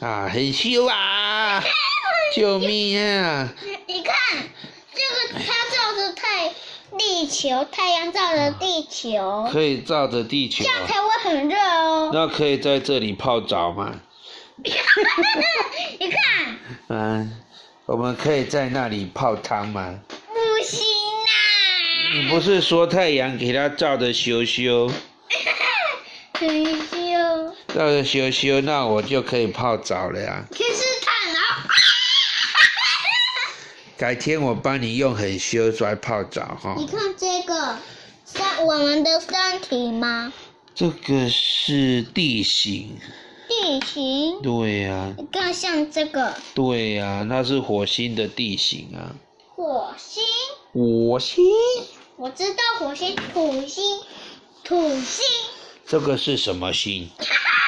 啊，很羞啊！救命啊！你看，这个它照着太地球，太阳照着地球，可以照着地球这，样才会很热哦。那可以在这里泡澡吗？你看，嗯，我们可以在那里泡汤吗？不行啊！你不是说太阳给它照着羞羞，很羞，照着羞羞，那我就可以泡澡了呀。可是它然后，改天我帮你用很羞来泡澡哈。你看这个，三我们的身体吗？这个是地形，地形，对呀、你看像这个对呀、那是火星的地形啊。火星，火星，我知道火星、土星、土星。这个是什么星？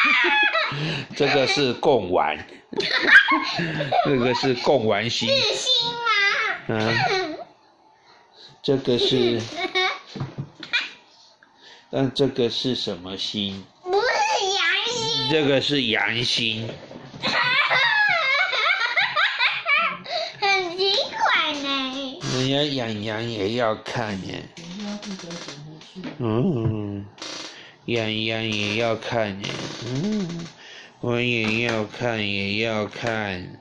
这个是贡丸，这个是贡丸星。是心吗？嗯，这个是，但这个是什么星？不是阳星。这个是阳星。很奇怪呢。人家养羊也要看耶。嗯，养羊也要看耶。嗯，我也要看，也要看。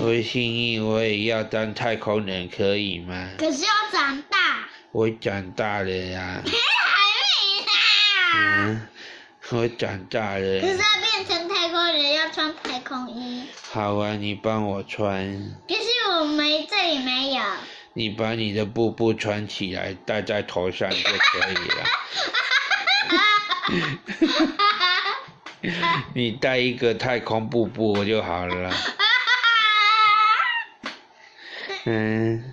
我心意我也要当太空人，可以吗？可是要长大，我长大了呀。还没啦。嗯，我长大了可是。要变成太空人要穿太空衣，好啊，你帮我穿，可是我没这里没有。你把你的布布穿起来，戴在头上就可以了。你带一个太空布布就好了。嗯，